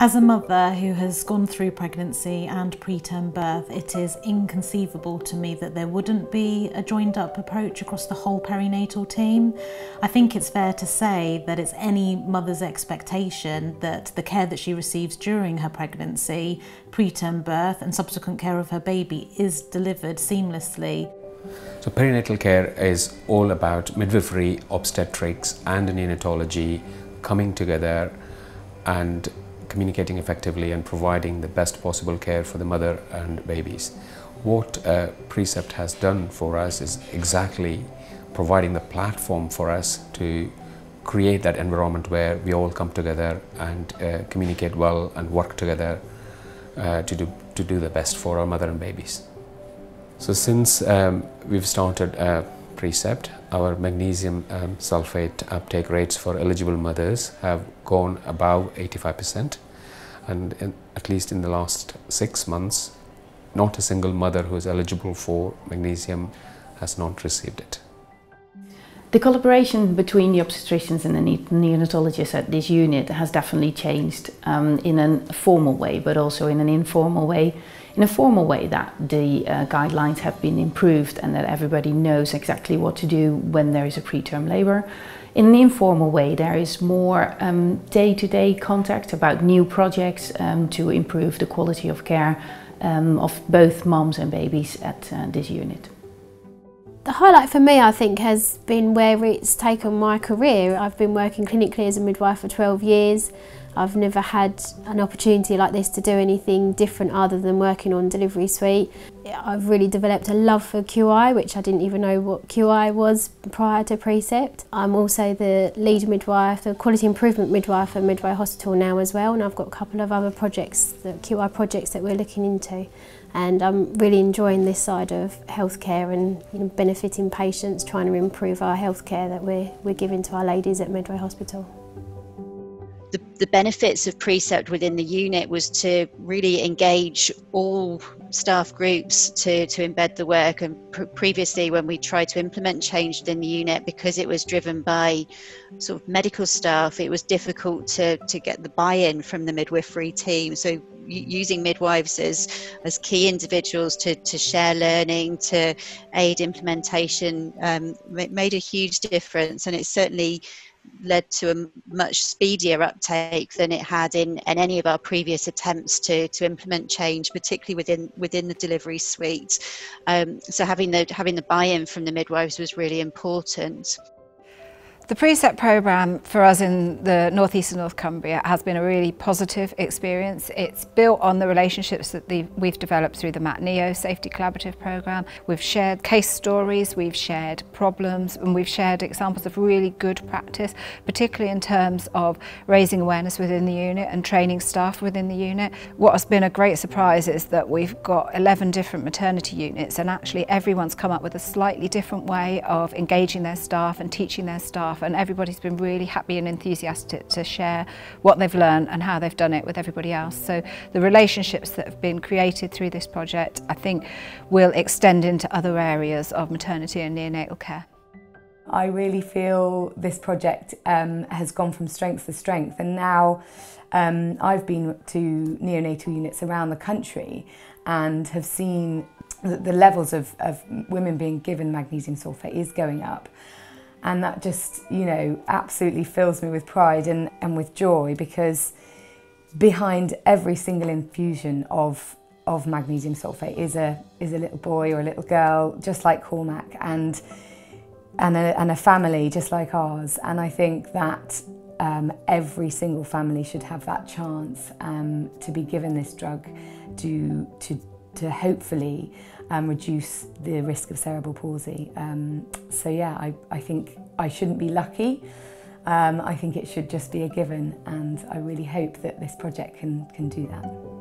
As a mother who has gone through pregnancy and preterm birth, it is inconceivable to me that there wouldn't be a joined up approach across the whole perinatal team. I think it's fair to say that it's any mother's expectation that the care that she receives during her pregnancy, preterm birth, and subsequent care of her baby is delivered seamlessly. So perinatal care is all about midwifery, obstetrics and neonatology coming together and communicating effectively and providing the best possible care for the mother and babies. What uh, Precept has done for us is exactly providing the platform for us to create that environment where we all come together and uh, communicate well and work together uh, to, do, to do the best for our mother and babies. So since um, we've started uh, Precept, our magnesium um, sulfate uptake rates for eligible mothers have gone above 85% and in, at least in the last six months not a single mother who is eligible for magnesium has not received it. The collaboration between the obstetricians and the neonatologists at this unit has definitely changed um, in a formal way, but also in an informal way. In a formal way that the uh, guidelines have been improved and that everybody knows exactly what to do when there is a preterm labour. In an informal way, there is more um, day-to-day -day contact about new projects um, to improve the quality of care um, of both moms and babies at uh, this unit. The highlight for me, I think, has been where it's taken my career. I've been working clinically as a midwife for 12 years. I've never had an opportunity like this to do anything different other than working on Delivery Suite. I've really developed a love for QI, which I didn't even know what QI was prior to Precept. I'm also the lead midwife, the quality improvement midwife at Medway Hospital now as well, and I've got a couple of other projects, the QI projects that we're looking into and I'm really enjoying this side of healthcare and you know, benefiting patients, trying to improve our healthcare that we're, we're giving to our ladies at Medway Hospital. The, benefits of Precept within the unit was to really engage all staff groups to, to embed the work. And pr previously, when we tried to implement change within the unit, because it was driven by sort of medical staff, it was difficult to, to get the buy in from the midwifery team. So using midwives as as key individuals to to share learning to aid implementation um, made a huge difference and it certainly led to a much speedier uptake than it had in, in any of our previous attempts to, to implement change, particularly within within the delivery suite. Um, so having the having the buy-in from the midwives was really important. The Precept programme for us in the northeast of North Cumbria has been a really positive experience. It's built on the relationships that we've developed through the MATNEO Safety Collaborative programme. We've shared case stories, we've shared problems and we've shared examples of really good practice, particularly in terms of raising awareness within the unit and training staff within the unit. What has been a great surprise is that we've got 11 different maternity units and actually everyone's come up with a slightly different way of engaging their staff and teaching their staff staff and everybody's been really happy and enthusiastic to share what they've learned and how they've done it with everybody else. So the relationships that have been created through this project I think will extend into other areas of maternity and neonatal care. I really feel this project um, has gone from strength to strength and now um, I've been to neonatal units around the country and have seen that the levels of, of women being given magnesium sulfate is going up and that just, you know, absolutely fills me with pride and, and with joy because behind every single infusion of of magnesium sulfate is a is a little boy or a little girl just like Cormac and and a, and a family just like ours. And I think that um, every single family should have that chance um, to be given this drug to to to hopefully um, reduce the risk of cerebral palsy. Um, so yeah, I, I think I shouldn't be lucky. Um, I think it should just be a given and I really hope that this project can, can do that.